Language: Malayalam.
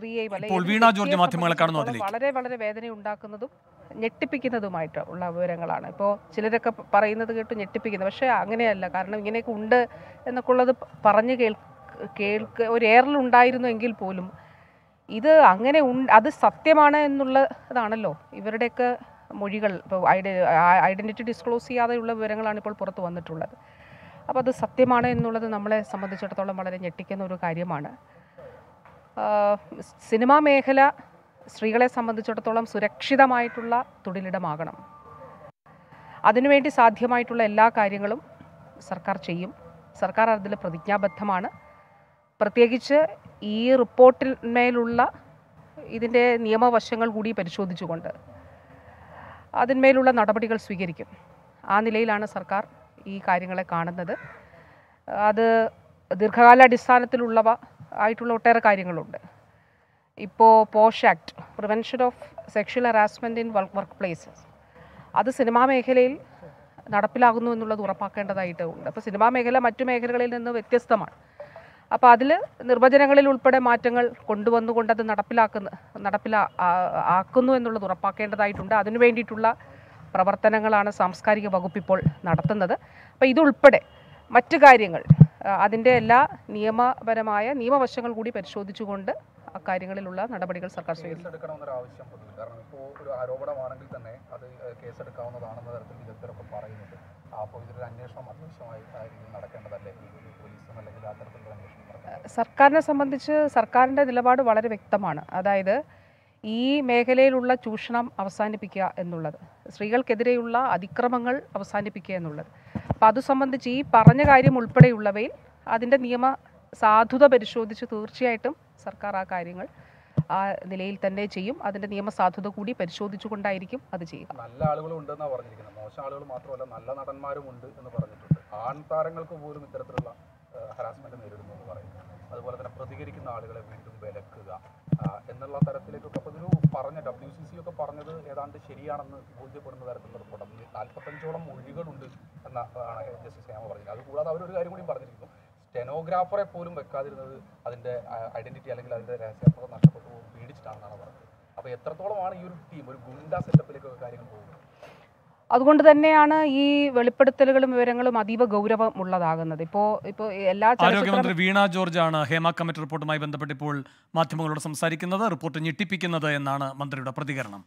സ്ത്രീയെയും മാധ്യമങ്ങളെ കാണുന്നു വളരെ വളരെ വേദന ഉണ്ടാക്കുന്നതും ഞെട്ടിപ്പിക്കുന്നതുമായിട്ട് ഉള്ള വിവരങ്ങളാണ്. ഇപ്പോൾ ചിലരൊക്കെ പറയുന്നത് കേട്ട് ഞെട്ടിപ്പിക്കുന്നത് പക്ഷേ അങ്ങനെയല്ല. കാരണം ഇങ്ങനെയൊക്കെ ഉണ്ട് എന്നൊക്കെ ഉള്ളത് പറഞ്ഞ് കേൾ കേൾക്ക ഒരു എയറിലുണ്ടായിരുന്നു എങ്കിൽ പോലും ഇത് അങ്ങനെ ഉണ്ട് അത് സത്യമാണ് എന്നുള്ളതാണല്ലോ. ഇവരുടെയൊക്കെ മൊഴികൾ ഇപ്പോൾ ഐഡന്റിറ്റി ഡിസ്ക്ലോസ് ചെയ്യാതെയുള്ള വിവരങ്ങളാണ് ഇപ്പോൾ പുറത്ത് വന്നിട്ടുള്ളത്. അപ്പോൾ അത് സത്യമാണ് എന്നുള്ളത് നമ്മളെ സംബന്ധിച്ചിടത്തോളം വളരെ ഞെട്ടിക്കുന്ന ഒരു കാര്യമാണ്. സിനിമാ മേഖല സ്ത്രീകളെ സംബന്ധിച്ചിടത്തോളം സുരക്ഷിതമായിട്ടുള്ള തൊഴിലിടമാകണം അതിനുവേണ്ടി സാധ്യമായിട്ടുള്ള എല്ലാ കാര്യങ്ങളും സർക്കാർ ചെയ്യും. സർക്കാർ അതിൽ പ്രതിജ്ഞാബദ്ധമാണ്. പ്രത്യേകിച്ച് ഈ റിപ്പോർട്ടിന്മേലുള്ള ഇതിന്റെ നിയമവശങ്ങൾ കൂടി പരിശോധിച്ചുകൊണ്ട് അതിന്മേലുള്ള നടപടികൾ സ്വീകരിക്കും. ആ നിലയിലാണ് സർക്കാർ ഈ കാര്യങ്ങളെ കാണുന്നത്. അത് ദീർഘകാലാടിസ്ഥാനത്തിലുള്ളവ ആയിട്ടുള്ള ഒട്ടേറെ കാര്യങ്ങളുണ്ട്. ഇപ്പോൾ POSH act prevention of sexual harassment in workplaces. അത് സിനിമാ മേഖലയിൽ നടപ്പിലാകുന്നു എന്നുള്ളത് ഉറപ്പാക്കേണ്ടതായിട്ട് ഉണ്ട്. അപ്പോൾ സിനിമാ മേഖല മറ്റു മേഖലകളിൽ നിന്ന് വ്യത്യസ്തമാണ്. അപ്പോൾ അതിൽ നിർവചനങ്ങളിൽ ഉൾപ്പെടെ മാറ്റങ്ങൾ കൊണ്ടുവന്നുകൊണ്ട് അത് നടപ്പിലാക്കുന്ന നടപ്പിലാ ആക്കുന്നു എന്നുള്ളത് ഉറപ്പാക്കേണ്ടതായിട്ടുണ്ട്. അതിനു വേണ്ടിയിട്ടുള്ള പ്രവർത്തനങ്ങളാണ് സാംസ്കാരിക വകുപ്പ് ഇപ്പോൾ നടത്തുന്നത്. അപ്പോൾ ഇതുൾപ്പെടെ മറ്റു കാര്യങ്ങൾ അതിന്റെ എല്ലാ നിയമപരമായ നിയമവശങ്ങൾ കൂടി പരിശോധിച്ചുകൊണ്ട് അക്കാര്യങ്ങളിലുള്ള നടപടികൾ സർക്കാർ സർക്കാരിനെ സംബന്ധിച്ച് സർക്കാരിന്റെ നിലപാട് വളരെ വ്യക്തമാണ്. അതായത് ഈ മേഖലയിലുള്ള ചൂഷണം അവസാനിപ്പിക്കുക എന്നുള്ളത്. സ്ത്രീകൾക്കെതിരെയുള്ള അതിക്രമങ്ങൾ അവസാനിപ്പിക്കുക എന്നുള്ളത്. അപ്പം അത് സംബന്ധിച്ച് ഈ പറഞ്ഞ കാര്യം ഉൾപ്പെടെയുള്ളവയിൽ അതിന്റെ നിയമ സാധുത പരിശോധിച്ച് തീർച്ചയായിട്ടും സർക്കാർ ആ കാര്യങ്ങൾ ആ നിലയിൽ തന്നെ ചെയ്യും. അതിന്റെ നിയമസാധുത കൂടി പരിശോധിച്ചുകൊണ്ടായിരിക്കും അത് ചെയ്യുക. നല്ല ആളുകളും ഉണ്ടെന്നാണ് പറഞ്ഞിരിക്കുന്നത്. മോശം ആളുകൾ മാത്രമല്ല നല്ല നടന്മാരും ഉണ്ട് എന്ന് പറഞ്ഞിട്ടുണ്ട്. ആൺ താരങ്ങൾക്ക് പോലും ഇത്തരത്തിലുള്ള ഹരാസ്മെന്റ് നേരിടുന്നു എന്ന് പറയുന്നു അതുപോലെ തന്നെ പ്രതികരിക്കുന്ന ആളുകളെ വീണ്ടും വിലക്കുക ആ, എന്നുള്ള തരത്തിലേക്കൊക്കെ അപ്പോൾ ഇതൊരു ഡബ്ല്യു സി സി ഒക്കെ പറഞ്ഞത് ഏതാണ്ട് ശരിയാണെന്ന് ബോധ്യപ്പെടുന്ന തരത്തിലുള്ള റിപ്പോർട്ട് നാൽപ്പത്തഞ്ചോളം മൊഴികളുണ്ട് എന്ന ആണ് ജസ്റ്റിസ് ഹേമ പറഞ്ഞത്. അതുകൂടാതെ അവരൊരു കാര്യം കൂടി പറഞ്ഞിരിക്കുന്നു. സ്റ്റെനോഗ്രാഫറെ പോലും വെക്കാതിരുന്നത് അതിന്റെ ഐഡന്റിറ്റി അല്ലെങ്കിൽ അതിന്റെ രഹസ്യാത്മക നഷ്ടപ്പെട്ടു പേടിച്ചിട്ടാണെന്നാണ് പറഞ്ഞത്. അപ്പോൾ എത്രത്തോളമാണ് ഈ ഒരു ടീം ഒരു ഗുണ്ട സെറ്റപ്പിലേക്കൊക്കെ കാര്യങ്ങൾ പോകുന്നത്? അതുകൊണ്ട് തന്നെയാണ് ഈ വെളിപ്പെടുത്തലുകളും വിവരങ്ങളും അതീവ ഗൗരവമുള്ളതാകുന്നത്. ഇപ്പോ ഇപ്പോ എല്ലാ ആരോഗ്യമന്ത്രി വീണ ജോർജ് ആണ് ഹേമ കമ്മിറ്റി റിപ്പോർട്ടുമായി ബന്ധപ്പെട്ട് ഇപ്പോൾ മാധ്യമങ്ങളോട് സംസാരിക്കുന്നത് റിപ്പോർട്ട് ഞെട്ടിപ്പിക്കുന്നത് എന്നാണ് മന്ത്രിയുടെ പ്രതികരണം.